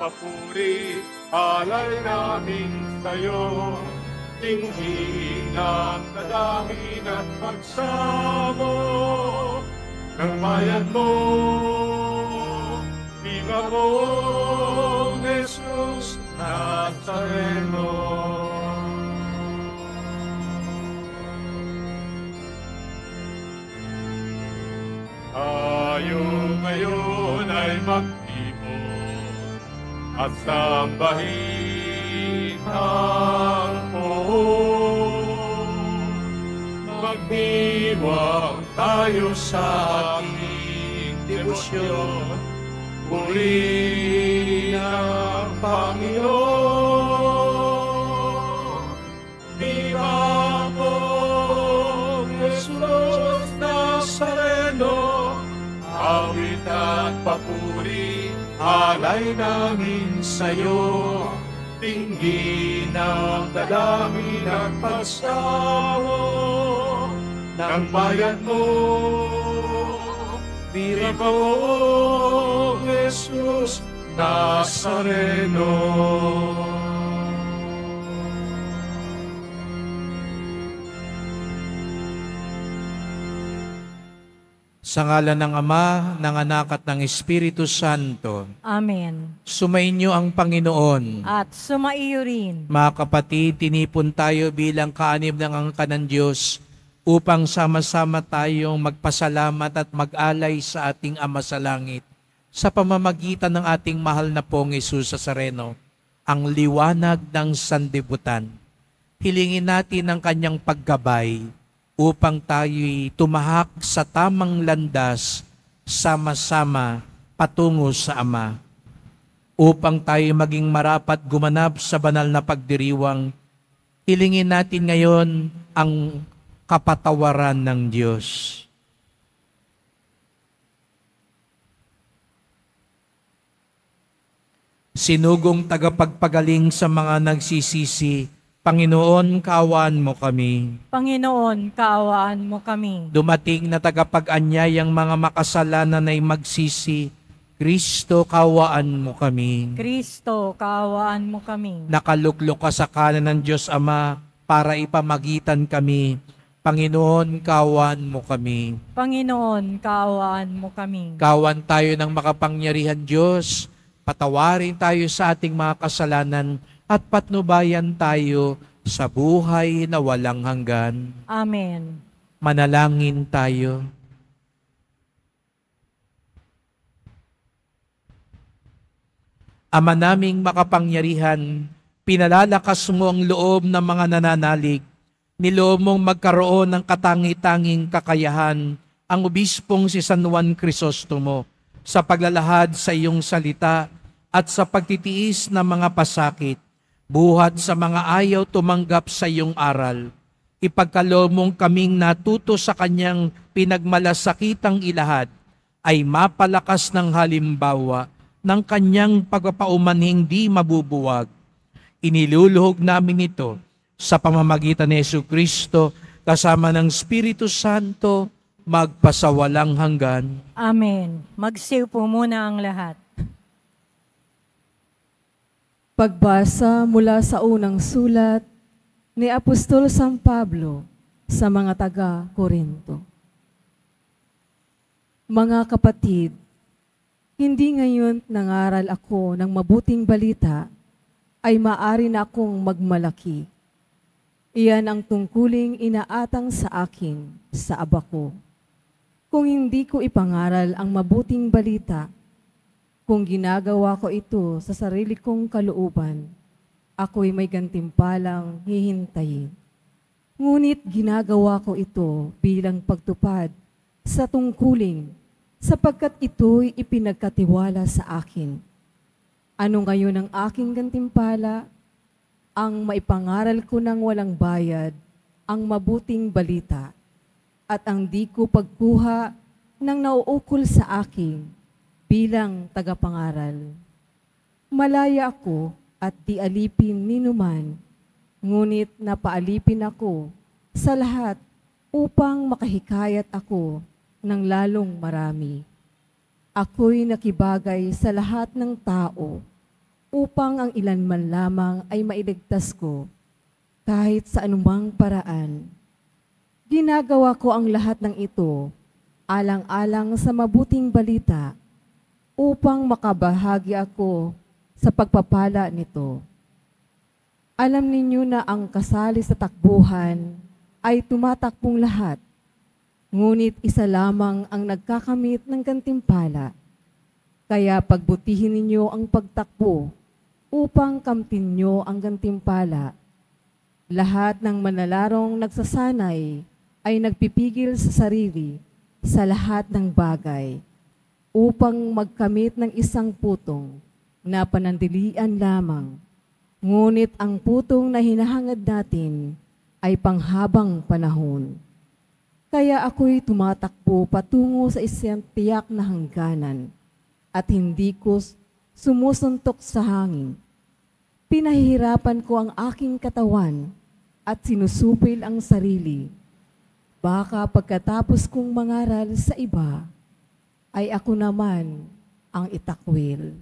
papuri, alay namin sa'yo. Tingin ang kadangin at pagsamo ng bayan mo. Viva mo, Jesus Nazareno. Tayo ngayon ay magtipon at sambahin ang poon. Magdiwang tayo sa ating debosyon, purihin ang Panginoon. Viva mo, Jesus Nazareno, awit at papuri, alay namin sa'yo. Tingin ang dalangin at pagsawo ng bayan mo. Viva mo, Jesus Nazareno. Sa ngala ng Ama, ng Anak at ng Espiritu Santo, Amen. sumainyo ang Panginoon. At sumaiyo rin. Mga kapatid, tinipon tayo bilang kaanib ng angka ng Diyos upang sama-sama tayong magpasalamat at mag-alay sa ating Ama sa Langit sa pamamagitan ng ating mahal na pong Jesus sa Sareno, ang liwanag ng sandibutan. Hilingin natin ang kanyang paggabay upang tayo'y tumahak sa tamang landas sama-sama patungo sa Ama upang tayo maging marapat gumanap sa banal na pagdiriwang, hilingin natin ngayon ang kapatawaran ng Diyos. Sinugong tagapagpagaling sa mga nagsisisi, Panginoon, kaawaan mo kami. Panginoon, kaawaan mo kami. Dumating na tagapag-anyayang mga makasalanan ay magsisi, Kristo, kaawaan mo kami. Kristo, kaawaan mo kami. nakaluklok ka sa kanan ng Diyos Ama para ipamagitan kami. Panginoon, kawan mo kami. Panginoon, kaawaan mo kami. Kawan tayo ng makapangyarihan Diyos. Patawarin tayo sa ating mga kasalanan at patnubayan tayo sa buhay na walang hanggan. Amen. Manalangin tayo. Ama naming makapangyarihan, pinalalakas mo ang loob ng mga nananalig. Niloob mong magkaroon ng katangi-tanging kakayahan ang obispong si San Juan Crisostomo sa paglalahad sa iyong salita at sa pagtitiis ng mga pasakit, buhat sa mga ayaw tumanggap sa iyong aral. Ipagkaloob mong kaming natuto sa kanyang pinagmalasakitang ilahad ay mapalakas ng halimbawa ng kanyang pagpapaumanhing di mabubuwag. Iniluluhog namin ito sa pamamagitan ni Yesu Kristo kasama ng Espiritu Santo magpasawalang hanggan. Amen. Magsiw po muna ang lahat. Pagbasa mula sa unang sulat ni Apostol San Pablo sa mga taga-Korinto. Mga kapatid, hindi ngayon nangaral ako ng mabuting balita ay maari na akong magmalaki. Iyan ang tungkuling inaatang sa akin sa aba ko. Kung hindi ko ipangaral ang mabuting balita, kung ginagawa ko ito sa sarili kong kalooban, ako'y may gantimpalang hihintayin. Ngunit ginagawa ko ito bilang pagtupad sa tungkuling sapagkat ito'y ipinagkatiwala sa akin. Ano ngayon ang aking gantimpala? Ang maipangaral ko ng walang bayad, ang mabuting balita, at ang di ko pagkuha ng nauukol sa akin bilang tagapangaral. Malaya ako at di alipin ninuman, ngunit napaalipin ako sa lahat upang makahikayat ako ng lalong marami. Ako'y nakibagay sa lahat ng tao upang ang ilan man lamang ay mailigtas ko kahit sa anumang paraan. Ginagawa ko ang lahat ng ito alang-alang sa mabuting balita upang makabahagi ako sa pagpapala nito. Alam ninyo na ang kasali sa takbuhan ay tumatakbong lahat, ngunit isa lamang ang nagkakamit ng gantimpala. Kaya pagbutihin ninyo ang pagtakbo upang kamtin nyo ang gantimpala. Lahat ng manalarong nagsasanay ay nagpipigil sa sarili sa lahat ng bagay upang magkamit ng isang putong na panandilian lamang. Ngunit ang putong na hinahangad natin ay panghabang panahon. Kaya ako'y tumatakbo patungo sa isang tiyak na hangganan at hindi ko sumusuntok sa hangin. Pinahihirapan ko ang aking katawan at sinusupil ang sarili Baka pagkatapos kong mangaral sa iba, ay ako naman ang itakwil.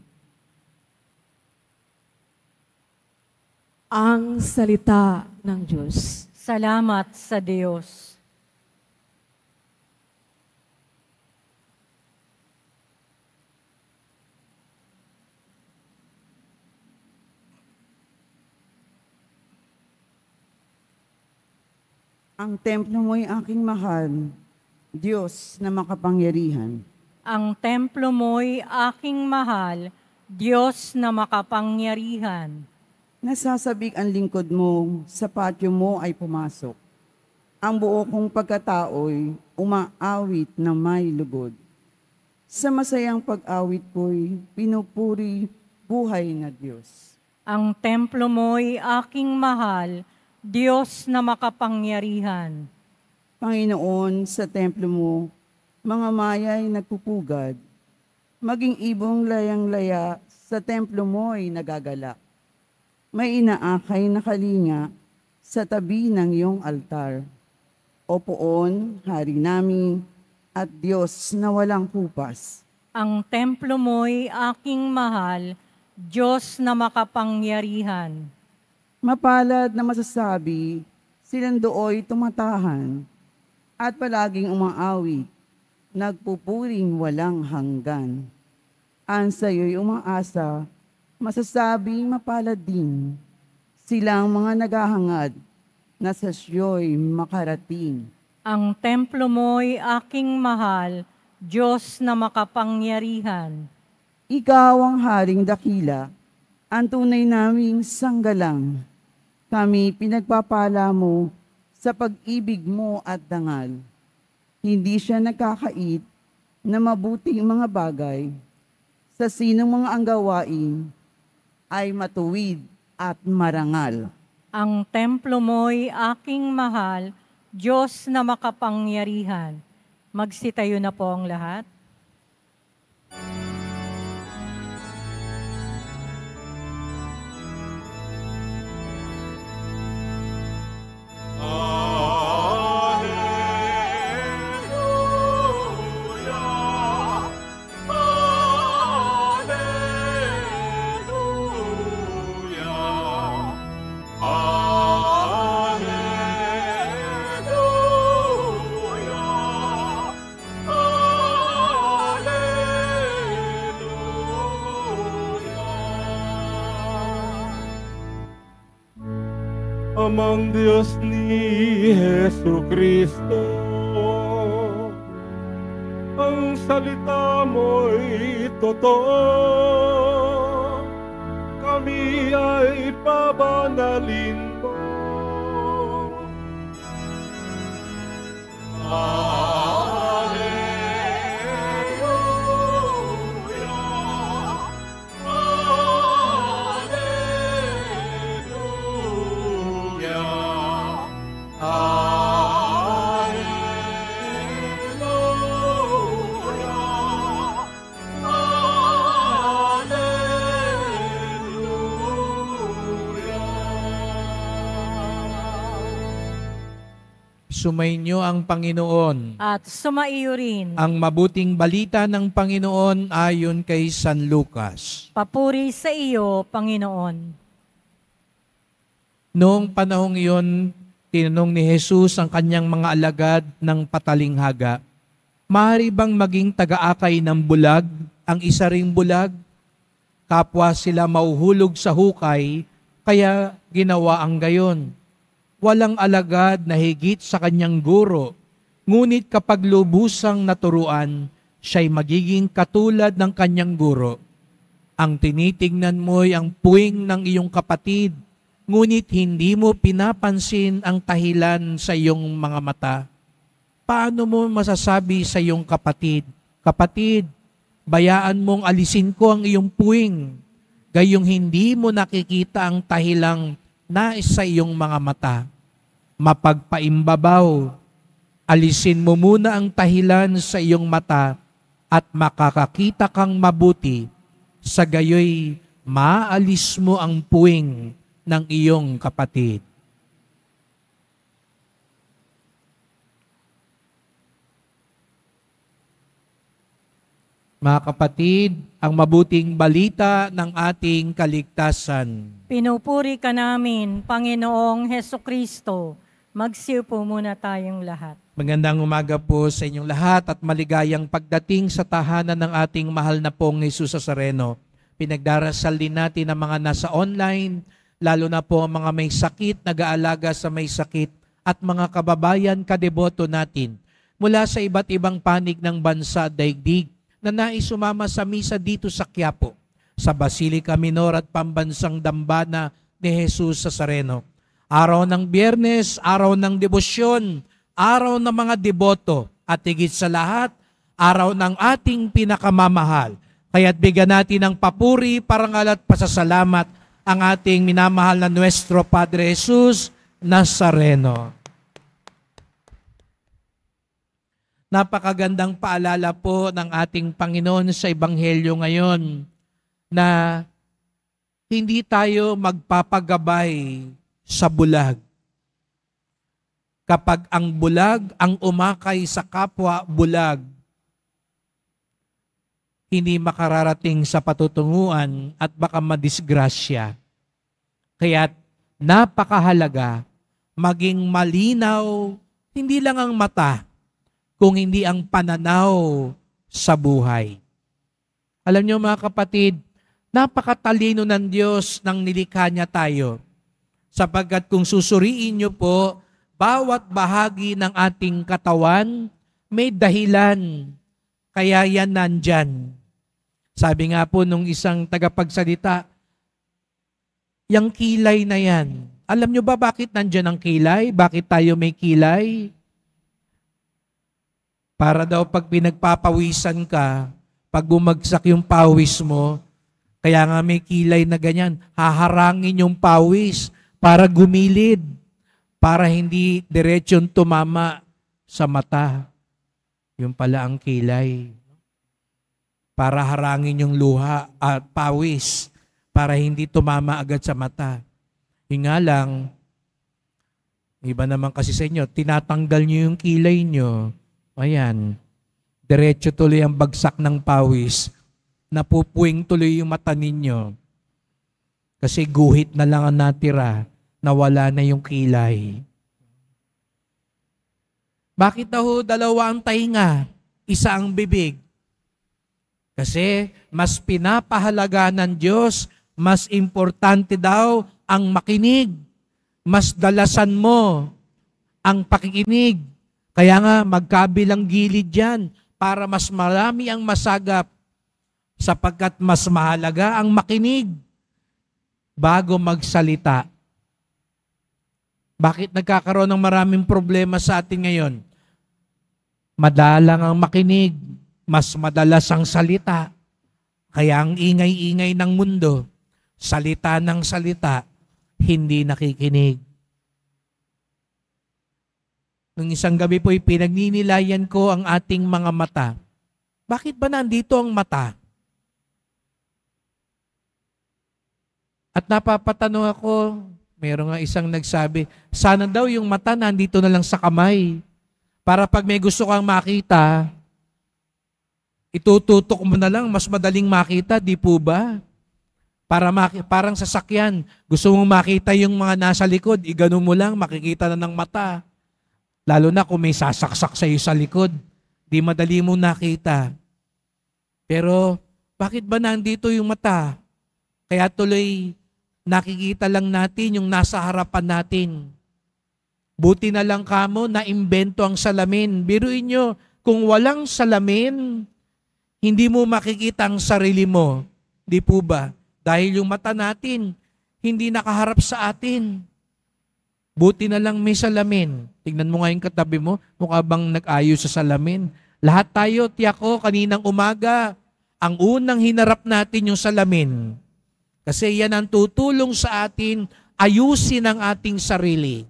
Ang salita ng Diyos. Salamat sa Diyos. Ang templo mo'y aking mahal, Diyos na makapangyarihan. Ang templo mo'y aking mahal, Diyos na makapangyarihan. Nasasabik ang lingkod mo, sa patio mo ay pumasok. Ang buo kong pagkatao'y umaawit na may lugod. Sa masayang pag-awit ko'y pinupuri buhay na Diyos. Ang templo mo'y aking mahal, Diyos na makapangyarihan. Panginoon, sa templo mo, mga maya'y nagpupugad. Maging ibong layang-laya, sa templo mo ay nagagala. May inaakay na kalinga sa tabi ng iyong altar. O poon, hari namin, at Diyos na walang kupas. Ang templo mo'y aking mahal, Diyos na makapangyarihan. Mapalad na masasabi, silang dooy tumatahan at palaging umaawit, nagpupuring walang hanggan. Ang sayo'y umaasa, masasabing mapalad din. Silang mga naghahangad na sa siyo'y makarating. Ang templo mo'y aking mahal, Diyos na makapangyarihan. Ikaw ang haring dakila, ang tunay naming sanggalang. Kami pinagpapala mo sa pag-ibig mo at dangal. Hindi siya nagkakait na mabuting mga bagay sa sinong mga anggawain ay matuwid at marangal. Ang templo mo'y aking mahal, Diyos na makapangyarihan. Magsitayo na po ang lahat. Alleluia. Amang Diyos ni Jesu Kristo, ang salita mo'y totoo, kami ay pabanalin mo. Alleluia. Sumainyo ang Panginoon. At sumaiyo rin. Ang mabuting balita ng Panginoon ayon kay San Lucas. Papuri sa iyo, Panginoon. Noong panahong iyon, tinanong ni Jesus ang kanyang mga alagad ng patalinghaga, Maaari bang maging taga-akay ng bulag ang isa ring bulag? Kapwa sila mauhulog sa hukay, kaya ginawa ang gayon. Walang alagad na higit sa kanyang guro, ngunit kapag lubusang naturuan, siya'y magiging katulad ng kanyang guro. Ang tinitingnan mo'y ang puwing ng iyong kapatid, ngunit hindi mo pinapansin ang tahilan sa iyong mga mata paano mo masasabi sa iyong kapatid, Kapatid, bayaan mong alisin ko ang iyong puwing, gayong hindi mo nakikita ang tahilang nais sa iyong mga mata. Mapagpaimbabaw, alisin mo muna ang tahilan sa iyong mata at makakakita kang mabuti, sa gayoy maalis mo ang puwing ng iyong kapatid. Mga kapatid, ang mabuting balita ng ating kaligtasan. Pinupuri ka namin, Panginoong Heso Kristo. Magsiupo muna tayong lahat. Magandang umaga po sa inyong lahat at maligayang pagdating sa tahanan ng ating mahal na pong Jesus Sareno. Pinagdarasal din natin ang mga nasa online, lalo na po ang mga may sakit, nag-aalaga sa may sakit, at mga kababayan kadeboto natin mula sa iba't ibang panig ng bansa daigdig na nais sumama sa misa dito sa Quiapo, sa Basilica Minor at Pambansang Dambana ni Jesus sa Sareno. Araw ng biyernes, araw ng debosyon, araw ng mga deboto, at higit sa lahat, araw ng ating pinakamamahal. Kaya't bigyan natin ng papuri, parangal at pasasalamat ang ating minamahal na Nuestro Padre Jesus Nazareno. Napakagandang paalala po ng ating Panginoon sa Ebanghelyo ngayon na hindi tayo magpapagabay sa bulag. Kapag ang bulag ang umakay sa kapwa bulag, hindi makararating sa patutunguan at baka madisgrasya. Kaya napakahalaga maging malinaw hindi lang ang mata, kung hindi ang pananaw sa buhay. Alam niyo mga kapatid, napakatalino ng Diyos nang nilikha niya tayo. Sapagkat kung susuriin niyo po, bawat bahagi ng ating katawan may dahilan. Kaya yan nandyan. Sabi nga po nung isang tagapagsalita, yung kilay na yan. Alam nyo ba bakit nandyan ang kilay? Bakit tayo may kilay? Para daw pag pinagpapawisan ka, pag bumagsak yung pawis mo, kaya nga may kilay na ganyan, haharangin yung pawis para gumilid, para hindi diretsyon tumama sa mata. Yung pala ang kilay. Para harangin yung luha at pawis, para hindi tumama agad sa mata. Yung nga lang, iba naman kasi sa inyo, tinatanggal nyo yung kilay nyo, Ayan, diretso tuloy ang bagsak ng pawis. Napupuwing tuloy yung mata ninyo. Kasi guhit na lang ang natira, nawala na yung kilay. Bakit daw dalawa ang tainga, isa ang bibig? Kasi mas pinapahalaga ng Diyos, mas importante daw ang makinig. Mas dalasan mo ang pakikinig kaya nga, magkabilang gilid yan para mas marami ang masagap sapagkat mas mahalaga ang makinig bago magsalita. Bakit nagkakaroon ng maraming problema sa atin ngayon? Madalang ang makinig, mas madalas ang salita. Kaya ang ingay-ingay ng mundo, salita ng salita, hindi nakikinig. Nung isang gabi po, pinagninilayan ko ang ating mga mata. Bakit ba nandito ang mata? At napapatanong ako, Meron nga isang nagsabi, sana daw yung mata nandito na lang sa kamay. Para pag may gusto kang makita, itututok mo na lang, mas madaling makita, di po ba? Para maki- parang sasakyan, gusto mong makita yung mga nasa likod, igano mo lang, makikita na ng mata. Lalo na kung may sasaksak sa iyo sa likod, di madali mo nakita. Pero bakit ba nandito yung mata? Kaya tuloy nakikita lang natin yung nasa harapan natin. Buti na lang kamo na imbento ang salamin. Biruin nyo, kung walang salamin, hindi mo makikita ang sarili mo. Di po ba? Dahil yung mata natin, hindi nakaharap sa atin. Buti na lang may salamin. Tingnan mo nga yung katabi mo, mukha bang nag-ayos sa salamin. Lahat tayo, tiyak ko, kaninang umaga, ang unang hinarap natin yung salamin. Kasi yan ang tutulong sa atin ayusin ang ating sarili.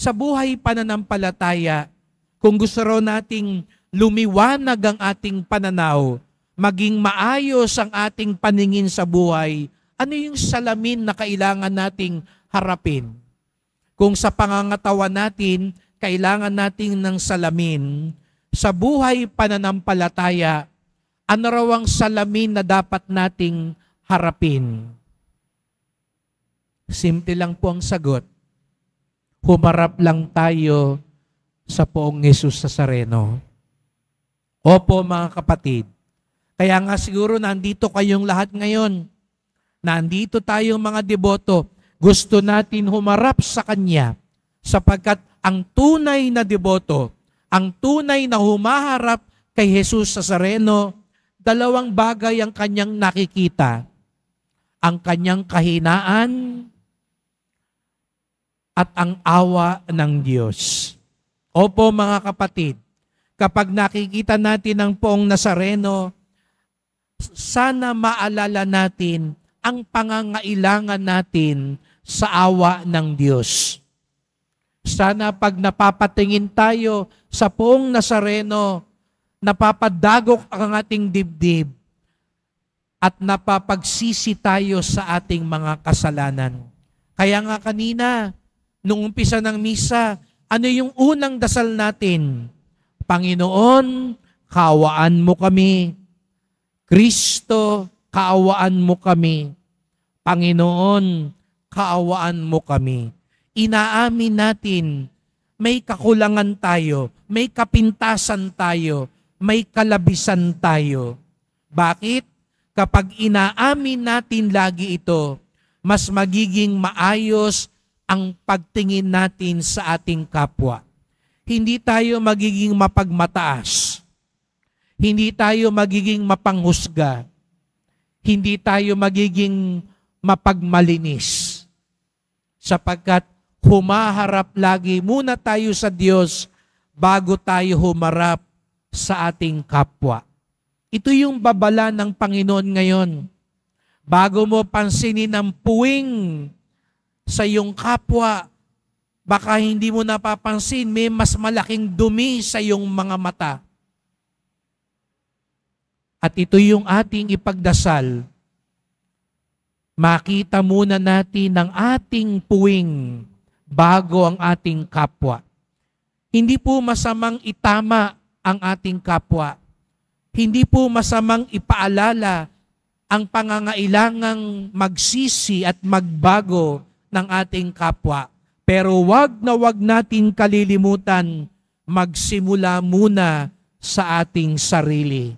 Sa buhay pananampalataya, kung gusto raw nating lumiwanag ang ating pananaw, maging maayos ang ating paningin sa buhay, ano yung salamin na kailangan nating harapin? Kung sa pangangatawan natin, kailangan natin ng salamin, sa buhay pananampalataya, ano raw ang salamin na dapat nating harapin? Simple lang po ang sagot. Humarap lang tayo sa poong Yesus sa Sareno. Opo mga kapatid. Kaya nga siguro nandito kayong lahat ngayon. Nandito tayong mga deboto. Gusto natin humarap sa Kanya sapagkat ang tunay na deboto, ang tunay na humaharap kay Jesus sa Sareno, dalawang bagay ang kanyang nakikita. Ang kanyang kahinaan at ang awa ng Diyos. Opo mga kapatid, kapag nakikita natin ang poong Nazareno, sana maalala natin ang pangangailangan natin sa awa ng Diyos. Sana pag napapatingin tayo sa poong Nazareno, napapadagok ang ating dibdib at napapagsisi tayo sa ating mga kasalanan. Kaya nga kanina, nung umpisa ng misa, ano yung unang dasal natin? Panginoon, kaawaan mo kami. Kristo, kaawaan mo kami. Panginoon, kaawaan mo kami. Inaamin natin, may kakulangan tayo, may kapintasan tayo, may kalabisan tayo. Bakit? Kapag inaamin natin lagi ito, mas magiging maayos ang pagtingin natin sa ating kapwa. Hindi tayo magiging mapagmataas. Hindi tayo magiging mapanghusga. Hindi tayo magiging mapagmalinis. Sapagkat humaharap lagi muna tayo sa Diyos bago tayo humarap sa ating kapwa. Ito yung babala ng Panginoon ngayon. Bago mo pansinin ang puwing sa iyong kapwa, baka hindi mo napapansin, may mas malaking dumi sa iyong mga mata. At ito yung ating ipagdasal. Makita muna natin ang ating puwing bago ang ating kapwa. Hindi po masamang itama ang ating kapwa. Hindi po masamang ipaalala ang pangangailangang magsisi at magbago ng ating kapwa. Pero wag na wag natin kalilimutan magsimula muna sa ating sarili.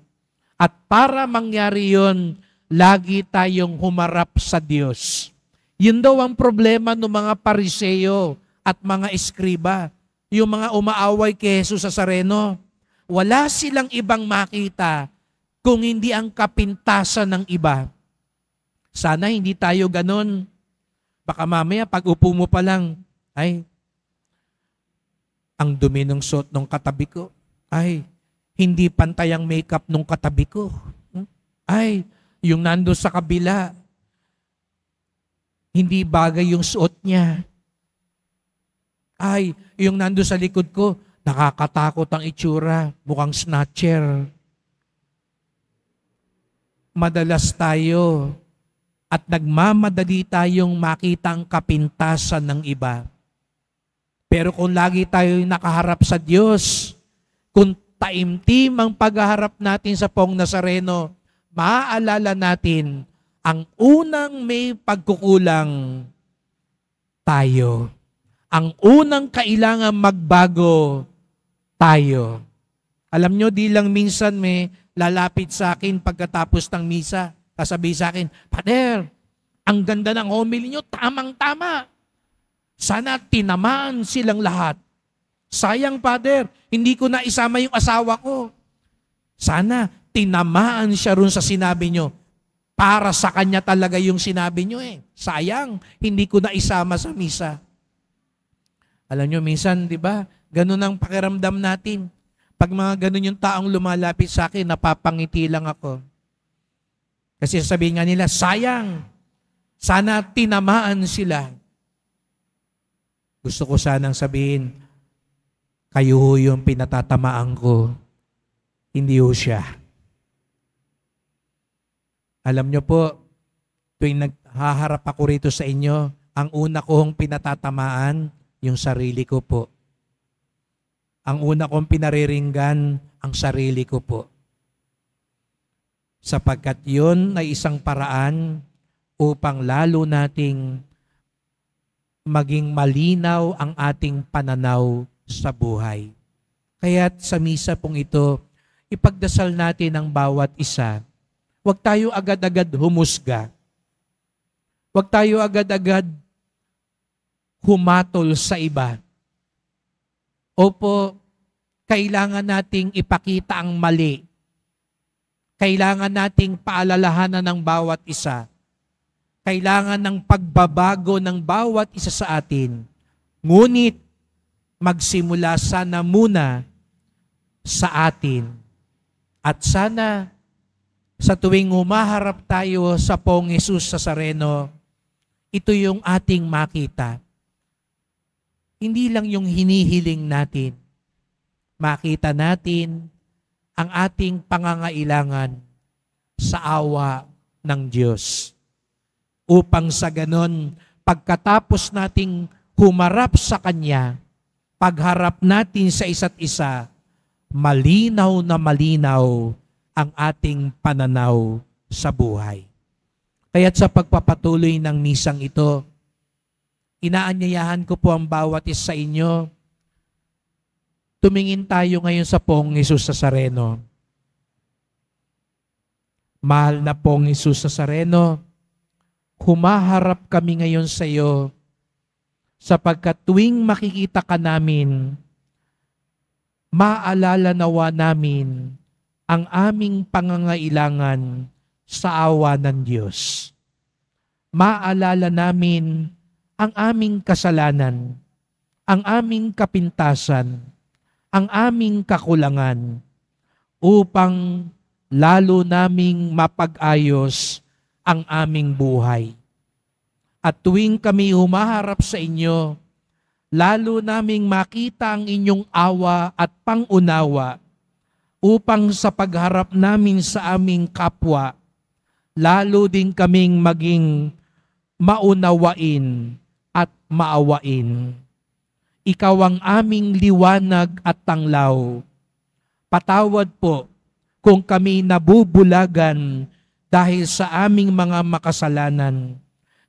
At para mangyari yon, lagi tayong humarap sa Diyos. Yun daw ang problema ng mga pariseyo at mga eskriba. Yung mga umaaway kay Jesus sa Sareno. Wala silang ibang makita kung hindi ang kapintasan ng iba. Sana hindi tayo ganon. Baka mamaya pag upo mo pa lang, ay, ang dumi ng suot ng katabi ko. Ay, hindi pantay ang makeup ng katabi ko. Hmm? Ay, yung nando sa kabila, hindi bagay yung suot niya. Ay, yung nando sa likod ko, nakakatakot ang itsura, mukhang snatcher. Madalas tayo at nagmamadali tayong makita ang kapintasan ng iba. Pero kung lagi tayo nakaharap sa Diyos, kung taimtim ang paghaharap natin sa Pong Nazareno, maaalala natin ang unang may pagkukulang tayo. Ang unang kailangan magbago tayo. Alam nyo, di lang minsan may lalapit sa akin pagkatapos ng misa. Kasabi sa akin, Pader, ang ganda ng homily nyo, tamang-tama. Sana tinamaan silang lahat. Sayang, Father, hindi ko na isama yung asawa ko. Sana tinamaan siya ron sa sinabi nyo. Para sa kanya talaga yung sinabi nyo eh. Sayang, hindi ko na isama sa misa. Alam nyo, minsan, di ba, ganun ang pakiramdam natin. Pag mga ganun yung taong lumalapit sa akin, napapangiti lang ako. Kasi sabihin nga nila, sayang, sana tinamaan sila. Gusto ko sanang sabihin, kayo yung pinatatamaan ko, hindi ho siya. Alam nyo po, tuwing naghaharap ako rito sa inyo, ang una kong pinatatamaan, yung sarili ko po. Ang una kong pinariringgan, ang sarili ko po. Sapagkat yun ay isang paraan upang lalo nating maging malinaw ang ating pananaw sa buhay. Kaya sa misa pong ito, ipagdasal natin ang bawat isa. Huwag tayo agad-agad humusga. Huwag tayo agad-agad humatol sa iba. Opo, kailangan nating ipakita ang mali. Kailangan nating paalalahanan ng bawat isa. Kailangan ng pagbabago ng bawat isa sa atin. Ngunit, magsimula sana muna sa atin. At sana, sa tuwing umaharap tayo sa Pong Jesus sa Sareno, ito yung ating makita hindi lang yung hinihiling natin. Makita natin ang ating pangangailangan sa awa ng Diyos. Upang sa ganon, pagkatapos nating humarap sa Kanya, pagharap natin sa isa't isa, malinaw na malinaw ang ating pananaw sa buhay. Kaya't sa pagpapatuloy ng misang ito, inaanyayahan ko po ang bawat isa sa inyo. Tumingin tayo ngayon sa pong Jesus sa Sareno. Mahal na pong Jesus sa Sareno, humaharap kami ngayon sa iyo sapagkat tuwing makikita ka namin, maalala nawa namin ang aming pangangailangan sa awa ng Diyos. Maalala namin ang aming kasalanan, ang aming kapintasan, ang aming kakulangan upang lalo naming mapag-ayos ang aming buhay. At tuwing kami humaharap sa inyo, lalo naming makita ang inyong awa at pangunawa upang sa pagharap namin sa aming kapwa, lalo din kaming maging maunawain at maawain. Ikaw ang aming liwanag at tanglaw. Patawad po kung kami nabubulagan dahil sa aming mga makasalanan,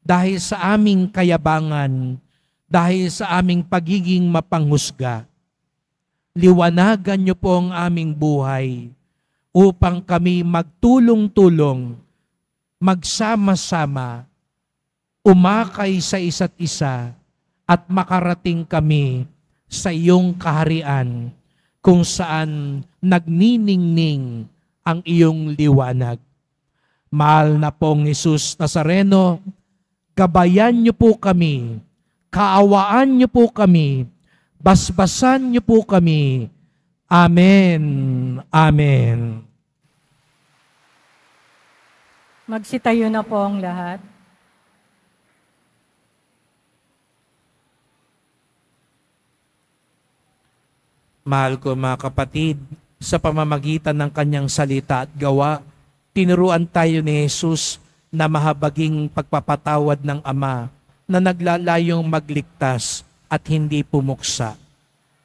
dahil sa aming kayabangan, dahil sa aming pagiging mapanghusga. Liwanagan niyo po ang aming buhay upang kami magtulong-tulong, magsama-sama, umakay sa isa't isa at makarating kami sa iyong kaharian kung saan nagniningning ang iyong liwanag. Mahal na pong Jesus Nazareno, gabayan niyo po kami, kaawaan niyo po kami, basbasan niyo po kami. Amen. Amen. Magsitayo na po ang lahat. Mahal ko mga kapatid, sa pamamagitan ng kanyang salita at gawa, tinuruan tayo ni Jesus na mahabaging pagpapatawad ng Ama na naglalayong magligtas at hindi pumuksa.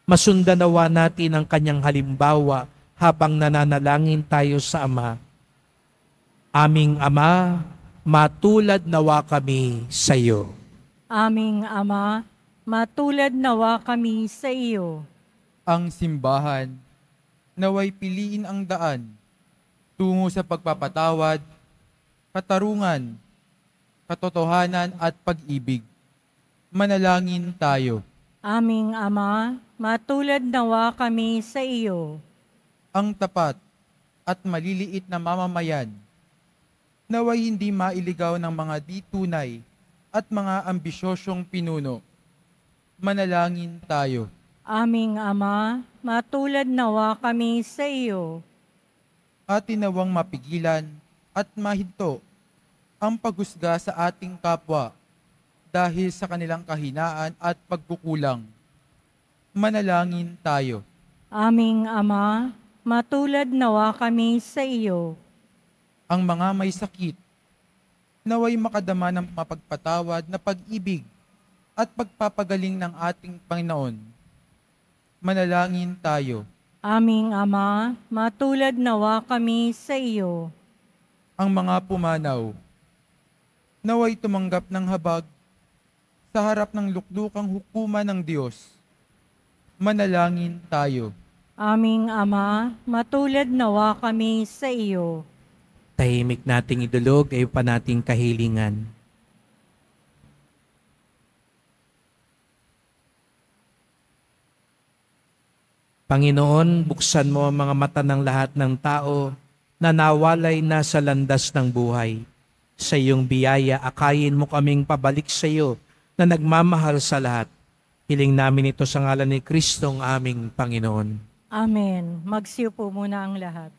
Masundan nawa natin ang kanyang halimbawa habang nananalangin tayo sa Ama. Aming Ama, matulad nawa kami sa iyo. Aming Ama, matulad nawa kami sa iyo. ang simbahan naway piliin ang daan tungo sa pagpapatawad, katarungan, katotohanan at pag-ibig. Manalangin tayo. Aming Ama, matulad nawa kami sa iyo. Ang tapat at maliliit na mamamayan naway hindi mailigaw ng mga di tunay at mga ambisyosyong pinuno. Manalangin tayo. Aming Ama, matulad nawa kami sa iyo. at tinawang mapigilan at mahinto ang paghusga sa ating kapwa dahil sa kanilang kahinaan at pagkukulang. Manalangin tayo. Aming Ama, matulad nawa kami sa iyo. Ang mga may sakit, naway makadama ng mapagpatawad na pag-ibig at pagpapagaling ng ating Panginoon. Manalangin tayo. Aming Ama, matulad nawa kami sa iyo. ang mga pumanaw. Naway tumanggap ng habag sa harap ng luklukang hukuman ng Diyos. Manalangin tayo. Aming Ama, matulad nawa kami sa iyo. Tahimik nating idulog ay pa nating kahilingan. Panginoon, buksan mo ang mga mata ng lahat ng tao na nawalay na sa landas ng buhay. Sa iyong biyaya, akayin mo kaming pabalik sa iyo na nagmamahal sa lahat. Hiling namin ito sa ngalan ni Kristong aming Panginoon. Amen. Magsiyo po muna ang lahat.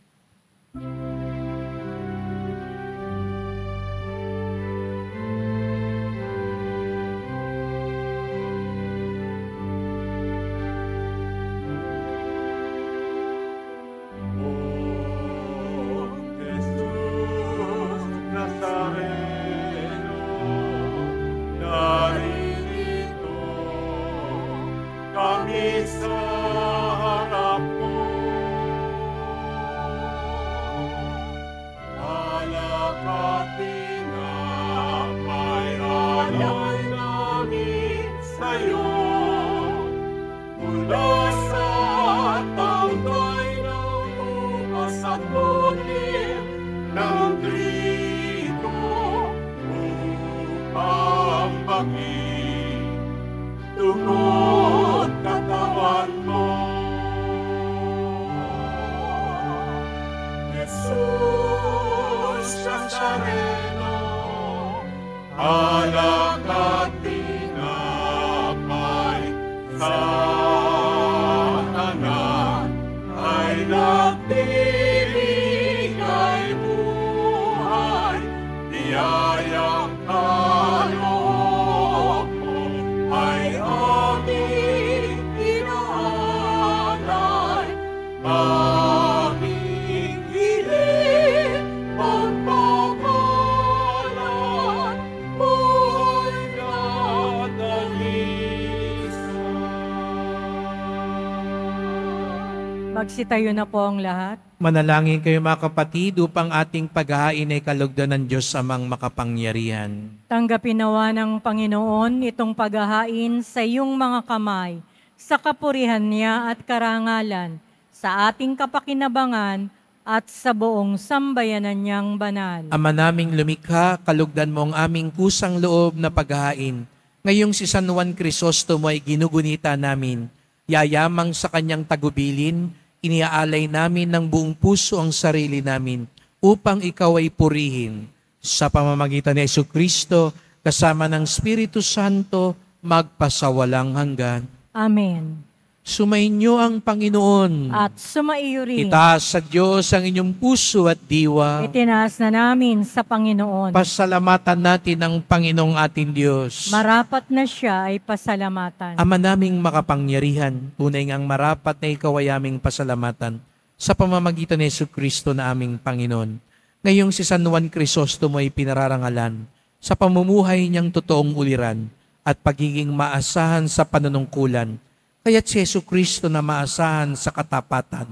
Magsitayo na po ang lahat. Manalangin kayo mga kapatid upang ating paghahain ay kalugdan ng Diyos amang makapangyarihan. Tanggapin nawa ng Panginoon itong paghahain sa iyong mga kamay, sa kapurihan niya at karangalan, sa ating kapakinabangan at sa buong sambayanan niyang banal. Ama naming lumikha, kalugdan mo ang aming kusang loob na paghahain. Ngayong si San Juan Crisostomo ay ginugunita namin. Yayamang sa kanyang tagubilin, iniaalay namin ng buong puso ang sarili namin upang ikaw ay purihin. Sa pamamagitan ni Yesu Kristo, kasama ng Espiritu Santo, magpasawalang hanggan. Amen. Sumainyo ang Panginoon. At sumaiyo rin. Itaas sa Diyos ang inyong puso at diwa. Itinaas na namin sa Panginoon. Pasalamatan natin ang Panginoong ating Diyos. Marapat na siya ay pasalamatan. Ama naming makapangyarihan, tunay ngang marapat na ikaw ay aming pasalamatan sa pamamagitan ni Yesu Kristo na aming Panginoon. Ngayong si San Juan Crisostomo ay pinararangalan sa pamumuhay niyang totoong uliran at pagiging maasahan sa panunungkulan. Kaya't si Yesu Kristo na maasahan sa katapatan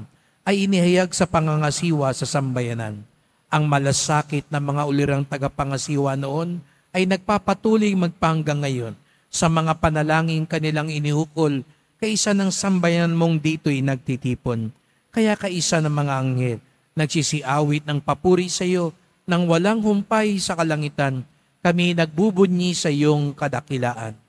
ay inihayag sa pangangasiwa sa sambayanan. Ang malasakit ng mga ulirang tagapangasiwa noon ay nagpapatuloy magpanggang ngayon sa mga panalangin kanilang inihukol kaisa ng sambayanan mong dito'y nagtitipon. Kaya kaisa ng mga anghel, nagsisiawit ng papuri sa iyo nang walang humpay sa kalangitan, kami nagbubunyi sa iyong kadakilaan.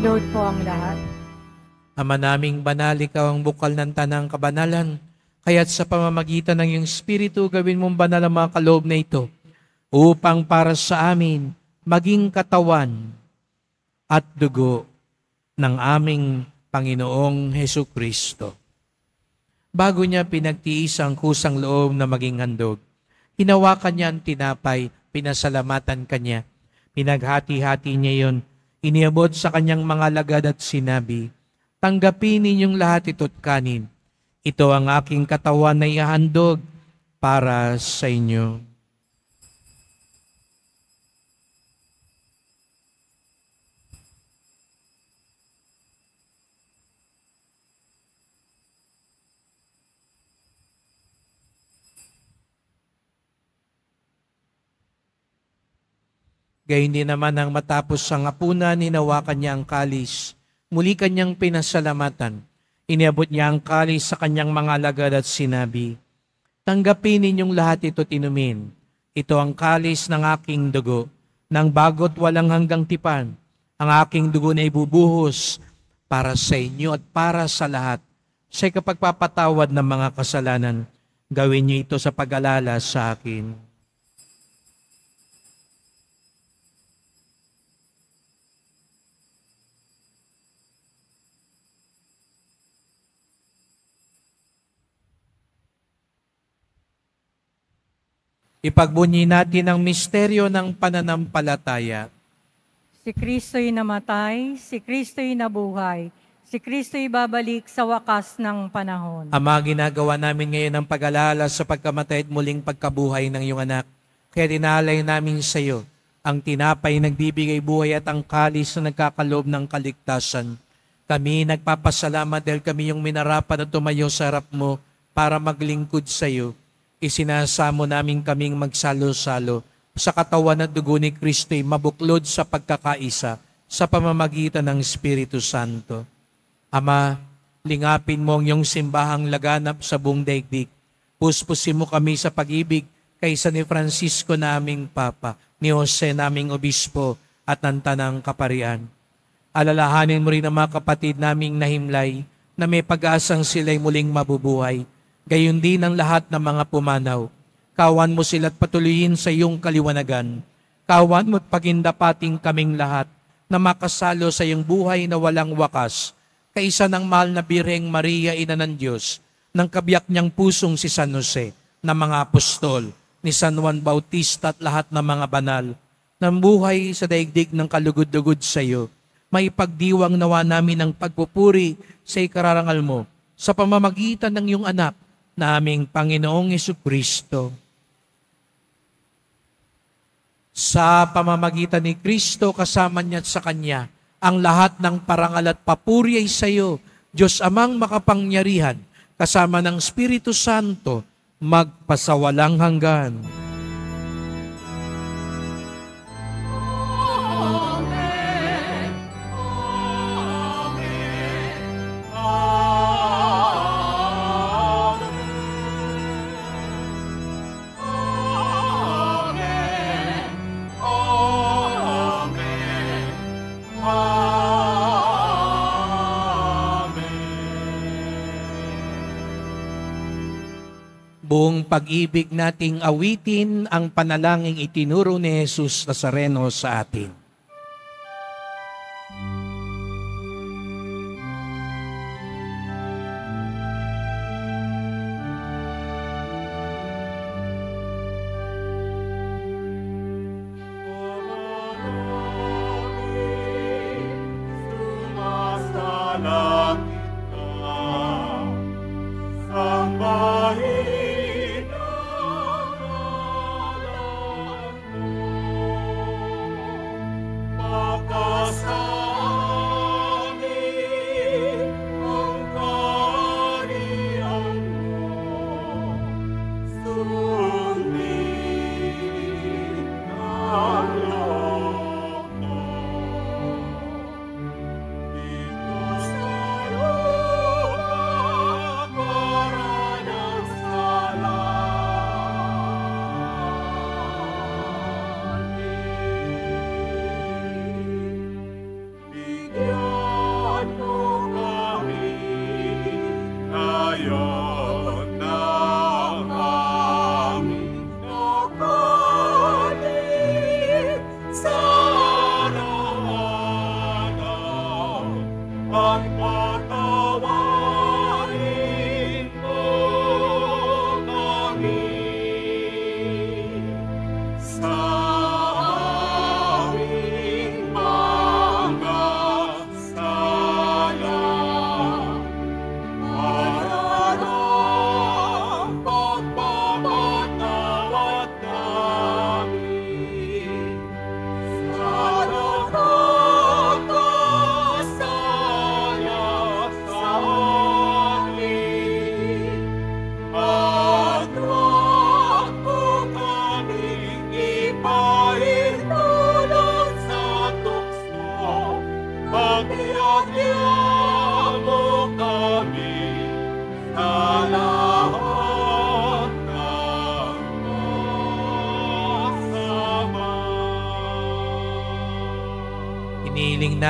Magsilod po ang lahat. Ama naming banal, ikaw ang bukal ng tanang kabanalan. Kaya't sa pamamagitan ng iyong Espiritu, gawin mong banal ang mga kaloob na ito upang para sa amin maging katawan at dugo ng aming Panginoong Heso Kristo. Bago niya pinagtiis ang kusang loob na maging handog, hinawakan niya ang tinapay, pinasalamatan kanya, pinaghati-hati niya yon, iniabot sa kanyang mga lagad at sinabi, Tanggapin ninyong lahat ito't kanin. Ito ang aking katawan na ihandog para sa inyo. Gayun din naman ang matapos ang apunan, ninawakan niya ang kalis. Muli kanyang pinasalamatan. Iniabot niya ang kalis sa kanyang mga alagad at sinabi, Tanggapin ninyong lahat ito tinumin. Ito ang kalis ng aking dugo, ng bagot walang hanggang tipan. Ang aking dugo na ibubuhos para sa inyo at para sa lahat. Sa kapagpapatawad ng mga kasalanan, gawin niyo ito sa pag-alala sa akin. Ipagbunyi natin ang misteryo ng pananampalataya. Si Kristo'y namatay, si Kristo'y nabuhay, si Kristo'y babalik sa wakas ng panahon. Ama, ginagawa namin ngayon ang pag-alala sa pagkamatay at muling pagkabuhay ng iyong anak. Kaya dinalay namin sa iyo ang tinapay nagbibigay buhay at ang kalis na nagkakaloob ng kaligtasan. Kami nagpapasalamat dahil kami yung minarapan at tumayo sa harap mo para maglingkod sa iyo. Isinasamo namin kaming magsalo-salo sa katawan at dugo ni Kristo'y mabuklod sa pagkakaisa sa pamamagitan ng Espiritu Santo. Ama, lingapin mo ang iyong simbahang laganap sa buong daigdig. Puspusin mo kami sa pag-ibig kaysa ni Francisco naming Papa, ni Jose naming Obispo at ng Tanang Kaparian. Alalahanin mo rin ang mga kapatid naming nahimlay na may pag-asang sila'y muling mabubuhay. Gayon din ang lahat ng mga pumanaw. Kawan mo sila't patuloyin sa iyong kaliwanagan. Kawan mo't pagindapating kaming lahat na makasalo sa iyong buhay na walang wakas kaisa ng mahal na Birheng Maria, Ina ng Diyos, ng kabiyak niyang pusong si San Jose, na mga apostol, ni San Juan Bautista at lahat ng mga banal, ng buhay sa daigdig ng kalugod-lugod sa iyo, may pagdiwang nawa namin ng pagpupuri sa ikararangal mo sa pamamagitan ng iyong anak, naming Panginoong Kristo. Sa pamamagitan ni Kristo kasama niya sa Kanya, ang lahat ng parangal at papuri ay sa iyo, Diyos amang makapangyarihan, kasama ng Espiritu Santo, magpasawalang hanggan. Buong pag-ibig nating awitin ang panalangin itinuro ni Jesus Nazareno sa atin.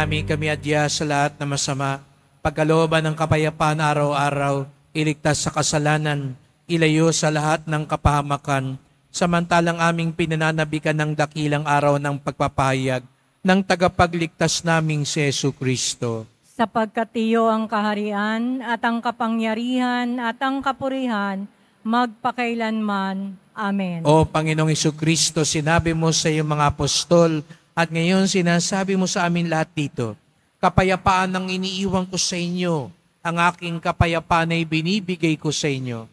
Namin kami adya sa lahat na masama, pagkalooban ng kapayapaan araw-araw, iligtas sa kasalanan, ilayo sa lahat ng kapahamakan, samantalang aming pinananabikan ng dakilang araw ng pagpapahayag ng tagapagligtas naming si Yesu Kristo. Sapagkat iyo ang kaharian at ang kapangyarihan at ang kapurihan magpakailanman. Amen. O Panginoong Isu Kristo, sinabi mo sa iyong mga apostol at ngayon sinasabi mo sa amin lahat dito, kapayapaan ang iniiwan ko sa inyo, ang aking kapayapaan ay binibigay ko sa inyo.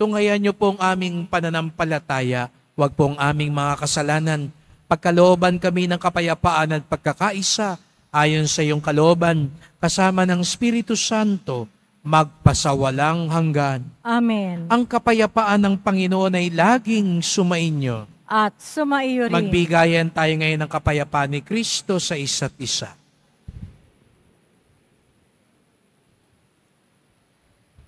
Tungayan niyo po ang aming pananampalataya, wag po ang aming mga kasalanan. Pagkalooban kami ng kapayapaan at pagkakaisa, ayon sa iyong kalooban, kasama ng Espiritu Santo, magpasawalang hanggan. Amen. Ang kapayapaan ng Panginoon ay laging sumainyo. At sumaiyo rin. Magbigayan tayo ngayon ng kapayapaan ni Kristo sa isa't isa.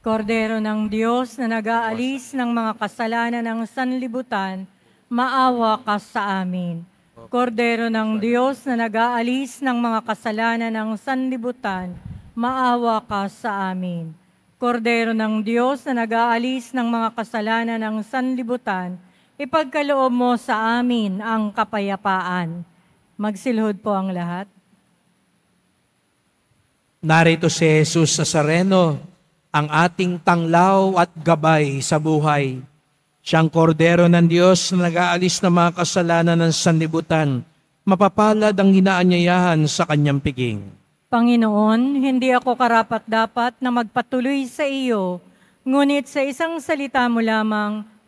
Kordero ng Diyos na nag-aalis ng mga kasalanan ng sanlibutan, maawa ka sa amin. Kordero ng Diyos na nag-aalis ng mga kasalanan ng sanlibutan, maawa ka sa amin. Kordero ng Diyos na nag-aalis ng mga kasalanan ng sanlibutan, ipagkaloob mo sa amin ang kapayapaan. Magsilhod po ang lahat. Narito si Jesus Nazareno, ang ating tanglaw at gabay sa buhay. Siyang kordero ng Diyos na nag-aalis ng mga kasalanan ng sanlibutan. Mapapalad ang inaanyayahan sa kanyang piging. Panginoon, hindi ako karapat-dapat na magpatuloy sa iyo, ngunit sa isang salita mo lamang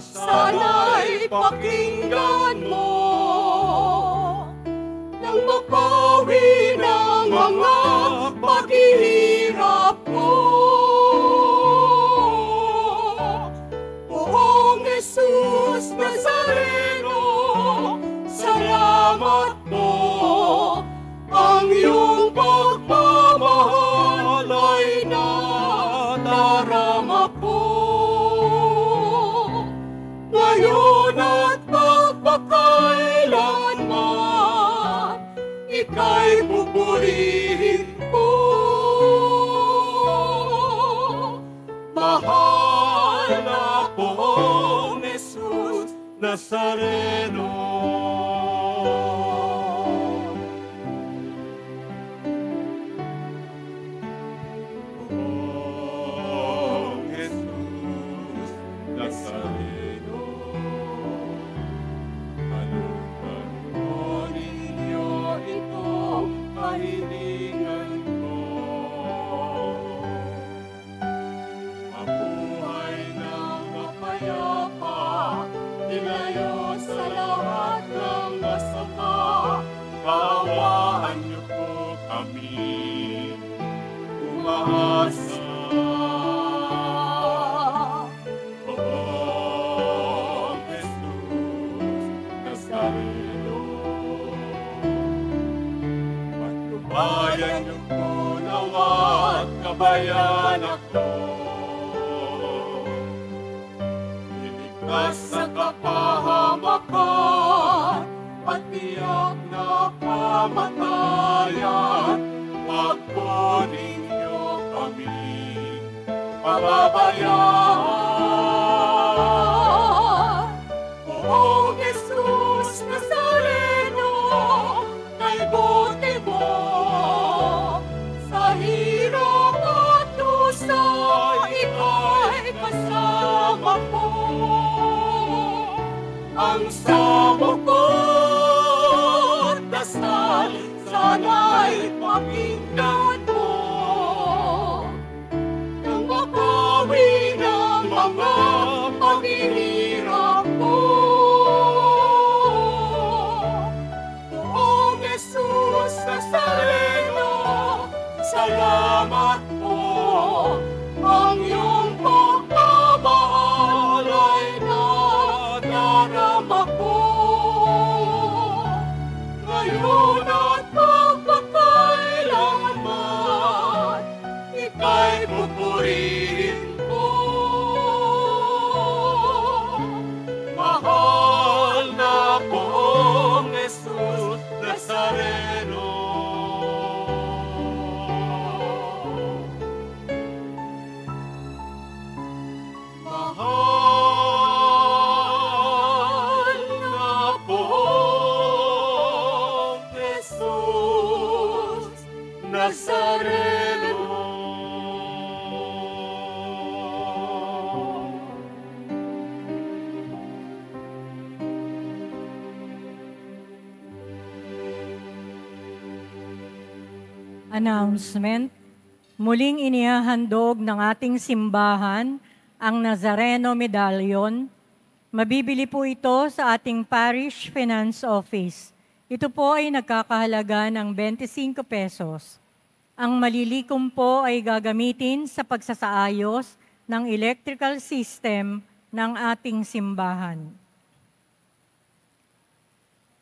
Sana'y pakinggan mo. Nang mapawi ng mga paghihirap ika'y pupurihin ko. Mahal na poong Jesus Nazareno. Ako. Sa kapahamakan at tiyak na kamatayan. Wag po ninyo kami pababayaan. Ang samukot dasal sana'y Announcement. Muling inihahandog ng ating simbahan ang Nazareno Medallion. Mabibili po ito sa ating Parish Finance Office. Ito po ay nagkakahalaga ng 25 pesos. Ang malilikom po ay gagamitin sa pagsasaayos ng electrical system ng ating simbahan.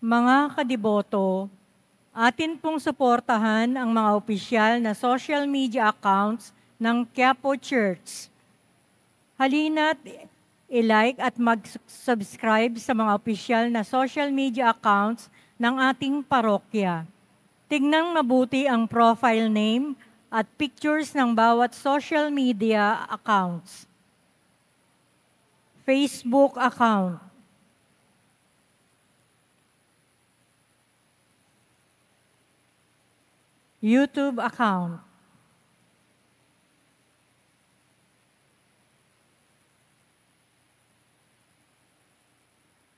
Mga kadiboto, atin pong suportahan ang mga opisyal na social media accounts ng Quiapo Church. Halina't i-like at mag-subscribe sa mga opisyal na social media accounts ng ating parokya. Tignan mabuti ang profile name at pictures ng bawat social media accounts. Facebook account. YouTube account.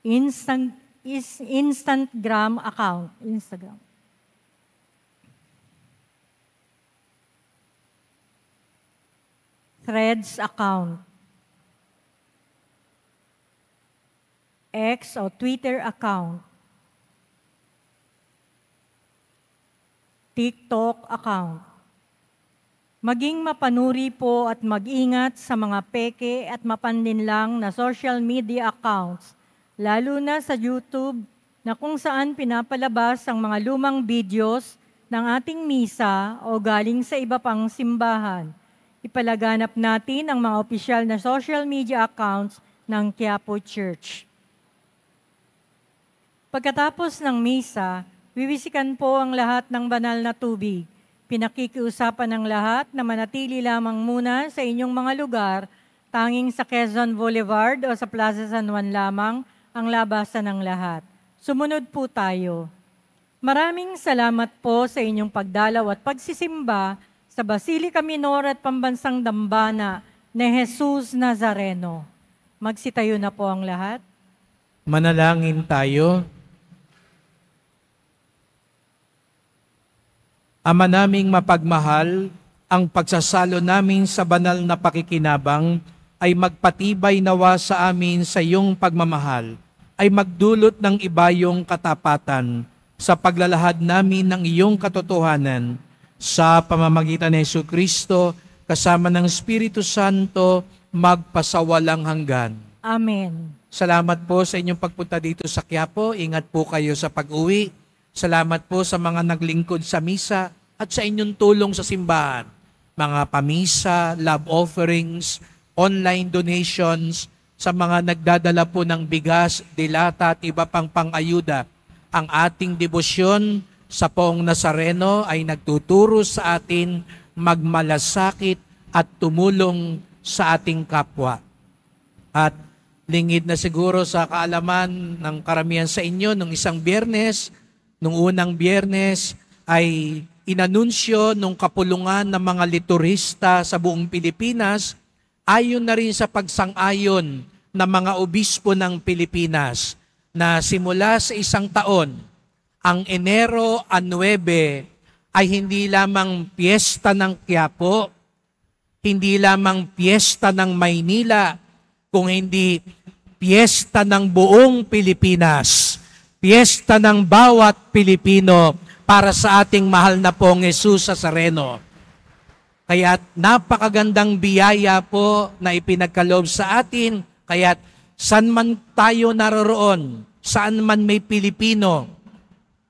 Instant is Instagram account, Instagram. Threads account. X o Twitter account. TikTok account. Maging mapanuri po at mag-ingat sa mga peke at mapanlinlang na social media accounts, lalo na sa YouTube na kung saan pinapalabas ang mga lumang videos ng ating misa o galing sa iba pang simbahan. Ipalaganap natin ang mga opisyal na social media accounts ng Quiapo Church. Pagkatapos ng misa, wiwisikan po ang lahat ng banal na tubig. Pinakikiusapan ng lahat na manatili lamang muna sa inyong mga lugar, tanging sa Quezon Boulevard o sa Plaza San Juan lamang ang labasan ng lahat. Sumunod po tayo. Maraming salamat po sa inyong pagdalaw at pagsisimba sa Basilica Minor at Pambansang Dambana ni Jesus Nazareno. Magsitayo na po ang lahat. Manalangin tayo. Ama naming mapagmahal, ang pagsasalo namin sa banal na pakikinabang ay magpatibay nawa sa amin sa iyong pagmamahal, ay magdulot ng ibayong katapatan sa paglalahad namin ng iyong katotohanan sa pamamagitan ni Yesu Kristo kasama ng Espiritu Santo magpasawalang hanggan. Amen. Salamat po sa inyong pagpunta dito sa Quiapo. Ingat po kayo sa pag-uwi. Salamat po sa mga naglingkod sa misa at sa inyong tulong sa simbahan. Mga pamisa, love offerings, online donations, sa mga nagdadala po ng bigas, dilata at iba pang pangayuda. Ang ating debosyon sa poong Nazareno ay nagtuturo sa atin magmalasakit at tumulong sa ating kapwa. At lingid na siguro sa kaalaman ng karamihan sa inyo, nung isang biyernes, nung unang biyernes, ay inanunsyo nung kapulungan ng mga liturista sa buong Pilipinas, ayon na rin sa pagsang-ayon ng mga obispo ng Pilipinas na simula sa isang taon, ang Enero a 9 ay hindi lamang piyesta ng Quiapo, hindi lamang piyesta ng Maynila, kung hindi piyesta ng buong Pilipinas, piyesta ng bawat Pilipino para sa ating mahal na pong Jesus sa Sareno. Kaya napakagandang biyaya po na ipinagkaloob sa atin. Kaya saan man tayo naroroon, saan man may Pilipino,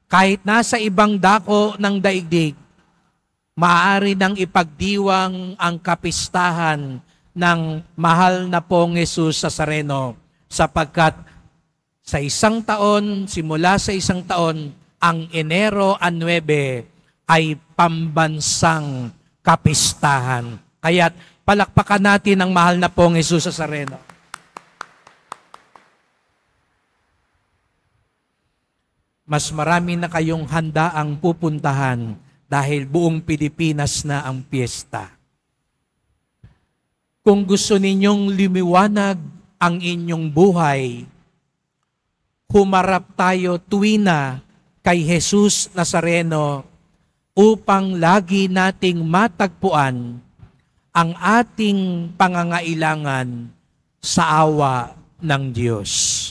kahit nasa ibang dako ng daigdig, maaari nang ipagdiwang ang kapistahan ng mahal na pong Jesus sa Sareno sapagkat sa isang taon, simula sa isang taon, ang Enero a 9 ay pambansang kapistahan. Kaya palakpakan natin ang mahal na pong Jesus sa Sareno. Mas marami na kayong handa ang pupuntahan dahil buong Pilipinas na ang piyesta. Kung gusto ninyong lumiwanag ang inyong buhay, humarap tayo tuwina kay Jesus Nazareno upang lagi nating matagpuan ang ating pangangailangan sa awa ng Diyos.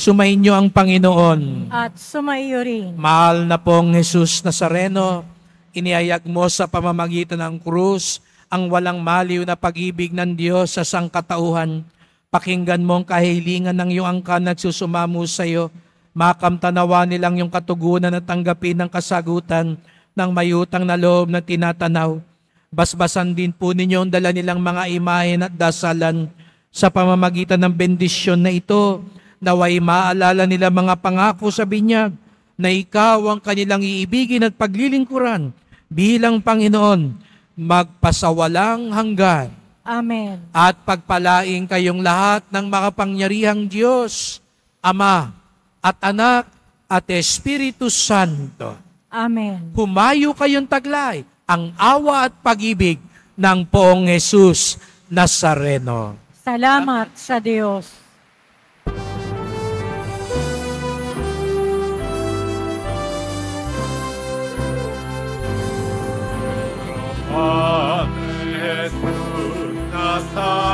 Sumainyo ang Panginoon. At sumaiyo rin. Mahal na pong Jesus Nazareno, iniayag mo sa pamamagitan ng krus ang walang maliw na pag-ibig ng Diyos sa sangkatauhan. Pakinggan mo ang kahilingan ng iyong angkan at susumamo sa iyo. Makamtanawa nilang yung katugunan at tanggapin ng kasagutan ng mayutang na loob na tinatanaw. Basbasan din po ninyo ang dala nilang mga imahen at dasalan sa pamamagitan ng bendisyon na ito naway maalala nila mga pangako sa binyag na ikaw ang kanilang iibigin at paglilingkuran bilang Panginoon magpasawalang hanggan Amen. at pagpalaing kayong lahat ng makapangyarihang Diyos, Ama at Anak at Espiritu Santo. Amen. Humayo kayong taglay ang awa at pag-ibig ng poong Jesus Nazareno. Salamat sa Diyos. 하늘의 두 나사